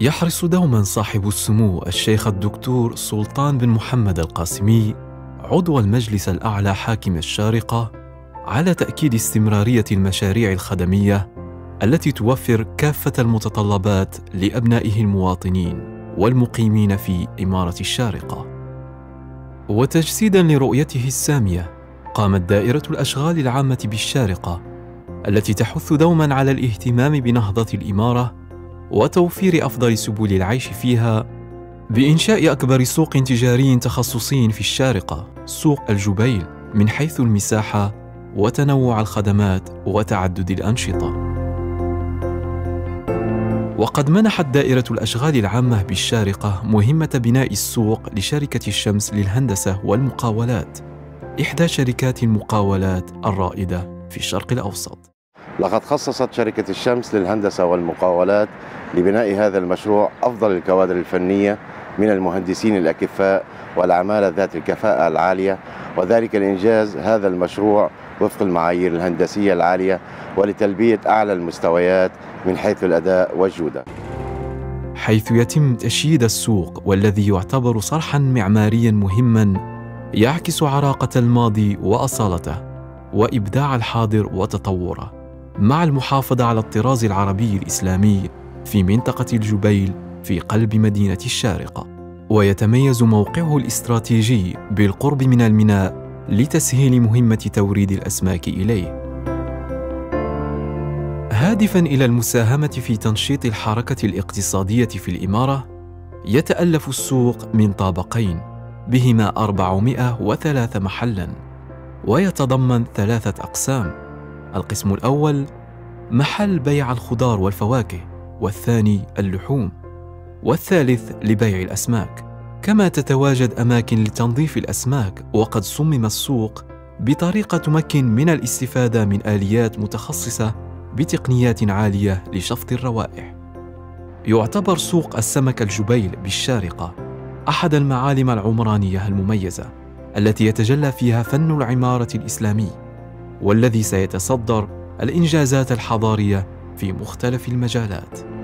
يحرص دوما صاحب السمو الشيخ الدكتور سلطان بن محمد القاسمي عضو المجلس الأعلى حاكم الشارقة على تأكيد استمرارية المشاريع الخدمية التي توفر كافة المتطلبات لأبنائه المواطنين والمقيمين في إمارة الشارقة. وتجسيدا لرؤيته السامية قامت دائرة الأشغال العامة بالشارقة التي تحث دوما على الاهتمام بنهضة الإمارة وتوفير أفضل سبل العيش فيها بإنشاء أكبر سوق تجاري تخصصي في الشارقة سوق الجبيل من حيث المساحة وتنوع الخدمات وتعدد الأنشطة. وقد منحت دائرة الأشغال العامة بالشارقة مهمة بناء السوق لشركة الشمس للهندسة والمقاولات إحدى شركات المقاولات الرائدة في الشرق الأوسط. لقد خصصت شركة الشمس للهندسة والمقاولات لبناء هذا المشروع أفضل الكوادر الفنية من المهندسين الأكفاء والعمالة ذات الكفاءة العالية وذلك لإنجاز هذا المشروع وفق المعايير الهندسية العالية ولتلبية أعلى المستويات من حيث الأداء والجودة. حيث يتم تشييد السوق والذي يعتبر صرحا معماريا مهما يعكس عراقة الماضي وأصالته وإبداع الحاضر وتطوره. مع المحافظة على الطراز العربي الإسلامي في منطقة الجبيل في قلب مدينة الشارقة. ويتميز موقعه الاستراتيجي بالقرب من الميناء لتسهيل مهمة توريد الأسماك إليه. هادفا إلى المساهمة في تنشيط الحركة الاقتصادية في الإمارة يتألف السوق من طابقين بهما 403 محلا ويتضمن ثلاثة أقسام. القسم الأول محل بيع الخضار والفواكه والثاني اللحوم والثالث لبيع الأسماك كما تتواجد أماكن لتنظيف الأسماك وقد صمم السوق بطريقة تمكن من الاستفادة من آليات متخصصة بتقنيات عالية لشفط الروائح. يعتبر سوق السمك الجبيل بالشارقة أحد المعالم العمرانية المميزة التي يتجلى فيها فن العمارة الإسلامي والذي سيتصدر الإنجازات الحضارية في مختلف المجالات.